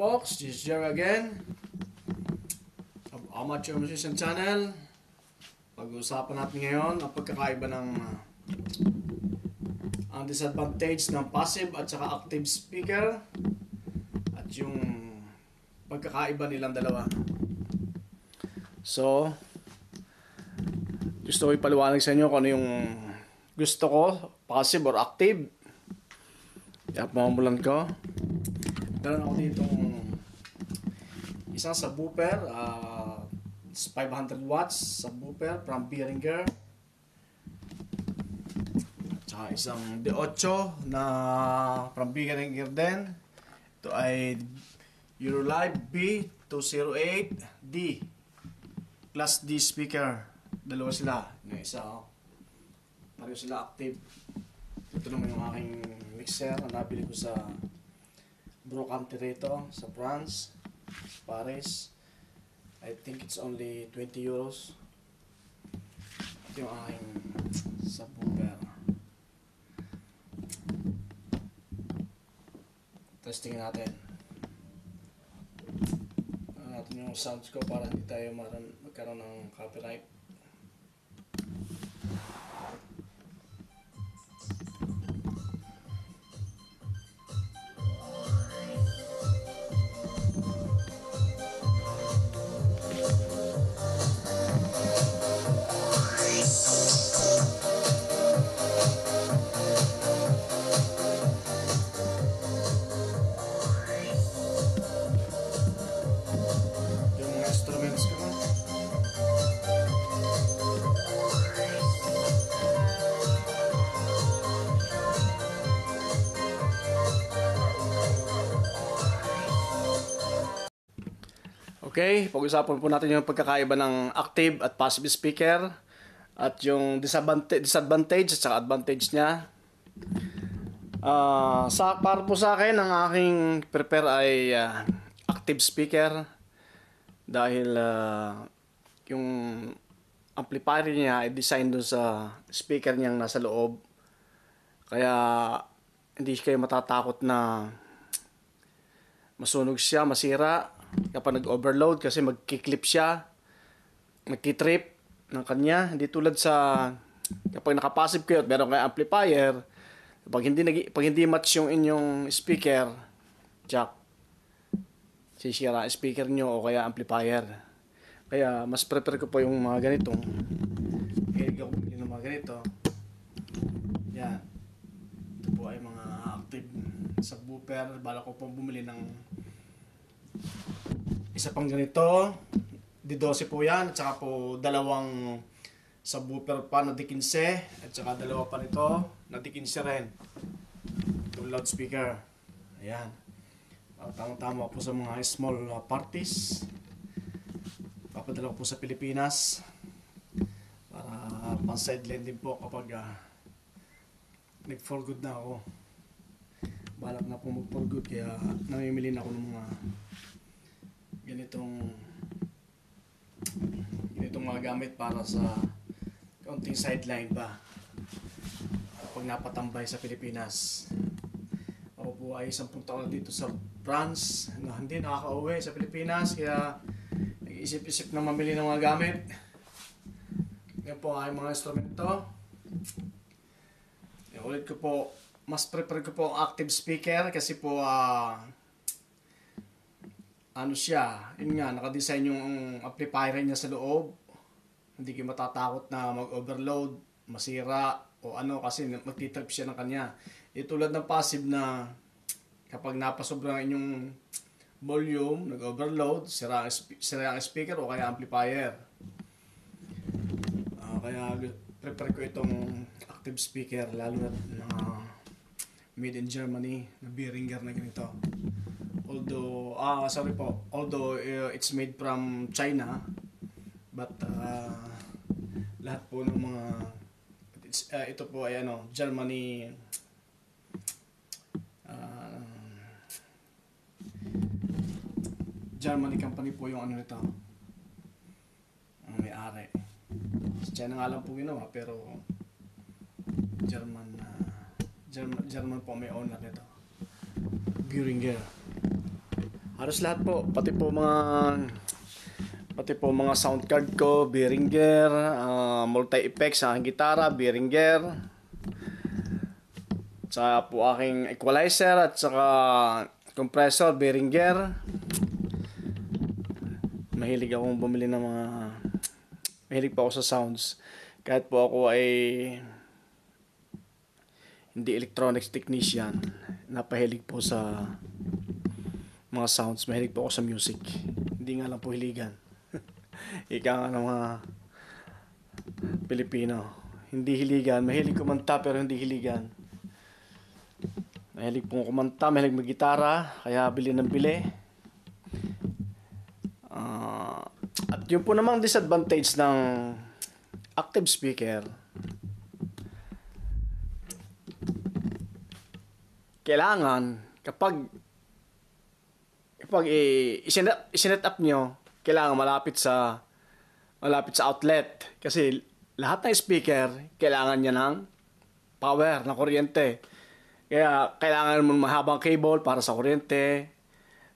folks, this is Jerry again of Amateur Musician Channel. Pag-uusapan natin ngayon ang pagkakaiba ng uh, ang disadvantage ng passive at saka active speaker at yung pagkakaiba nilang dalawa. So, gusto ko ipaliwanag sa inyo kung ano yung gusto ko, passive or active. Kaya pamamulan ko. Meron ako dito isang subwoofer, uh, 500 watts subwoofer from Behringer. Tsaka isang D8 na from Behringer din. Ito ay Eurolive B208D plus D speaker. Dalawa sila. Yung isa, oh. pareho sila active. Ito naman yung aking mixer na nabili ko sa Brocante rito sa France, Paris. I think it's only 20 euros. Ito yung aking subwoofer. Testing natin. Ano natin yung sounds ko para hindi tayo magkaroon ng copyright. Okay, pag-usapan po natin yung pagkakaiba ng active at passive speaker at yung disadvantage, disadvantage at advantage niya. Ah, sa para po sa akin ang aking prepare ay ah, active speaker dahil ah, yung amplifier niya ay design dun sa speaker niyang nasa loob. Kaya hindi kayo matatakot na masunog siya, masira kapag nag-overload kasi magkiklip siya, magkitrip ng kanya. Hindi tulad sa kapag nakapassive kayo at meron kayo amplifier, pag hindi nag pag hindi match yung inyong speaker jack sisira speaker nyo o kaya amplifier. Kaya mas prefer ko po yung mga ganitong hilig ako bumili ng mga ganito. Yan. Ito po ay mga active subwoofer bala ko po bumili ng isa pang ganito D12 po yan at saka po dalawang subwoofer pa na D15 at saka dalawa pa nito na D15 rin. Itong loudspeaker. Ayan. Uh, tama-tama po sa mga small uh, parties. Papadala ko po sa Pilipinas. Para pang sideline din po kapag uh, nag for good na ako. Balak na po mag for good kaya namimili na ako ng mga ganitong ganitong mga gamit para sa kaunting sideline ba? Pag napatambay sa Pilipinas. Ako po ay 10 taon na dito sa France. Na hindi nakaka-uwi sa Pilipinas kaya nag-isip-isip na mamili ng mga gamit. Yan po ay mga instrumento. Ulit ko po mas prefer ko po ang active speaker kasi po ah ano siya, yun nga, nakadesign yung amplifier niya sa loob. Hindi kayo matatakot na mag-overload, masira, o ano kasi magtitrip siya ng kanya. E tulad ng passive na kapag napasobra ang inyong volume, nag-overload, sira, ang sira ang speaker o kaya amplifier. Ah, kaya prefer ko itong active speaker, lalo na na made in Germany, na Behringer na ganito although ah sorry po. Although uh, it's made from China but uh, lahat po ng mga it's, uh, ito po ay ano Germany uh, Germany company po yung ano nito ang may-ari. Sa China nga lang po ginawa pero German uh, German, German po may owner nito. Göringer Halos lahat po, pati po mga pati po mga sound card ko, Behringer, ah, multi-effects sa aking gitara, Behringer. Saka po aking equalizer at saka compressor, Behringer. Mahilig akong bumili ng mga mahilig po ako sa sounds. Kahit po ako ay hindi electronics technician, napahilig po sa mga sounds. Mahilig po ako sa music. Hindi nga lang po hiligan. Ika nga ng mga Pilipino. Hindi hiligan. Mahilig kumanta pero hindi hiligan. Mahilig pong kumanta, mahilig mag-gitara, kaya bili ng bili. Ah, at yun po namang disadvantage ng active speaker. Kailangan, kapag kapag i- isinet, isinet up nyo, kailangan malapit sa malapit sa outlet. Kasi lahat ng speaker, kailangan niya ng power, ng kuryente. Kaya kailangan mo mahabang cable para sa kuryente.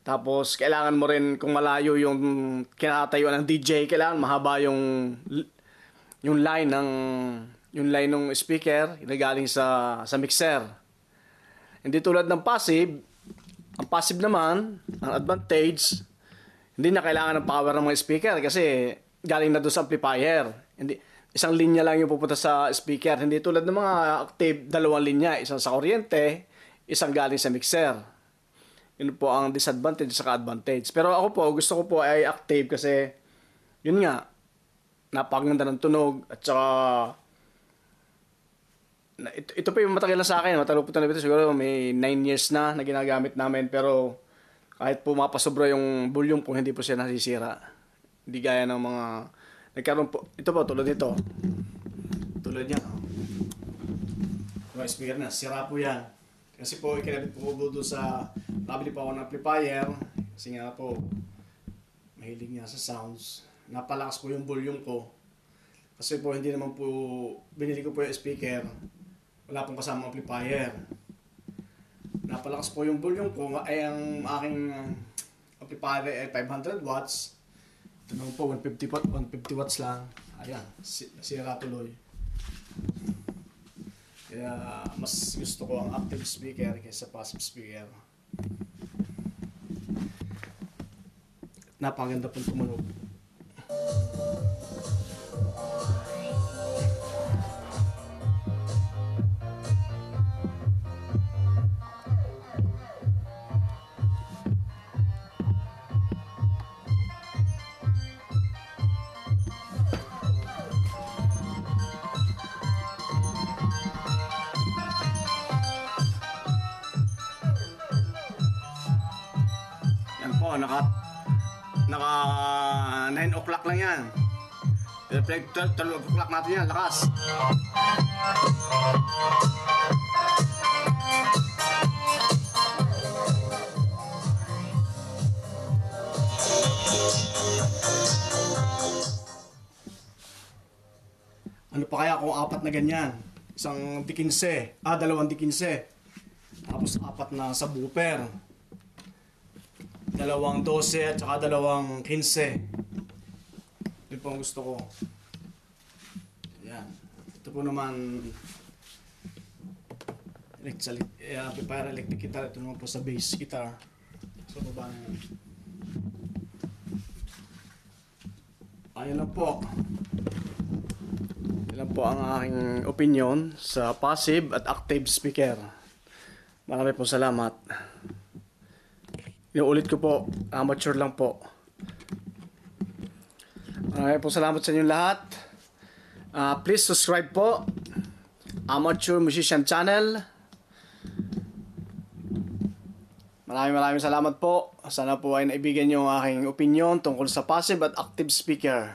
Tapos kailangan mo rin kung malayo yung kinatayuan ng DJ, kailangan mahaba yung yung line ng yung line ng speaker na galing sa sa mixer. Hindi tulad ng passive, ang passive naman, ang advantage, hindi na kailangan ng power ng mga speaker kasi galing na doon sa amplifier. Hindi isang linya lang yung pupunta sa speaker. Hindi tulad ng mga active, dalawang linya, isang sa kuryente, isang galing sa mixer. Yun po ang disadvantage sa advantage. Pero ako po, gusto ko po ay active kasi yun nga, napakaganda ng tunog at saka ito, ito po yung matagal na sa akin. Matagal po na ito. Siguro may 9 years na na ginagamit namin. Pero kahit po mapasobra yung volume po, hindi po siya nasisira. Hindi gaya ng mga... Nagkaroon po... Ito po, tulad nito. Tulad yan. Oh. Yung speaker na. Sira po yan. Kasi po, ikinabit po po doon sa... Nabili po ako ng amplifier. Kasi nga po, mahilig nga sa sounds. Napalakas po yung volume ko. Kasi po, hindi naman po... Binili ko po yung speaker. Wala pong kasama amplifier. Napalakas po yung volume ko. Ay, ang aking amplifier ay 500 watts. Ito po, 150 watt, 150 watts lang. Ayan, si- sira tuloy. Kaya mas gusto ko ang active speaker kaysa passive speaker. Napaganda pong tumunog. Yan po, naka naka 9 o'clock lang yan. Pero pinag 12, 12 o'clock natin yan, lakas. Ano pa kaya kung apat na ganyan? Isang dikinse, ah dalawang dikinse. Tapos apat na subwoofer dalawang 12 at saka dalawang 15. Yun po ang gusto ko. Yan. Ito po naman electric, uh, para electric guitar. Ito naman po sa bass guitar. Sa baba na yan. Ayun lang po. Yan lang po ang aking opinion sa passive at active speaker. Marami pong salamat. Inuulit ko po, amateur lang po. Maraming po salamat sa inyong lahat. Ah, please subscribe po. Amateur Musician Channel. Maraming maraming salamat po. Sana po ay naibigan niyo ang aking opinion tungkol sa passive at active speaker.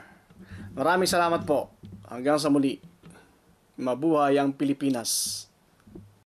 Maraming salamat po. Hanggang sa muli. Mabuhay ang Pilipinas.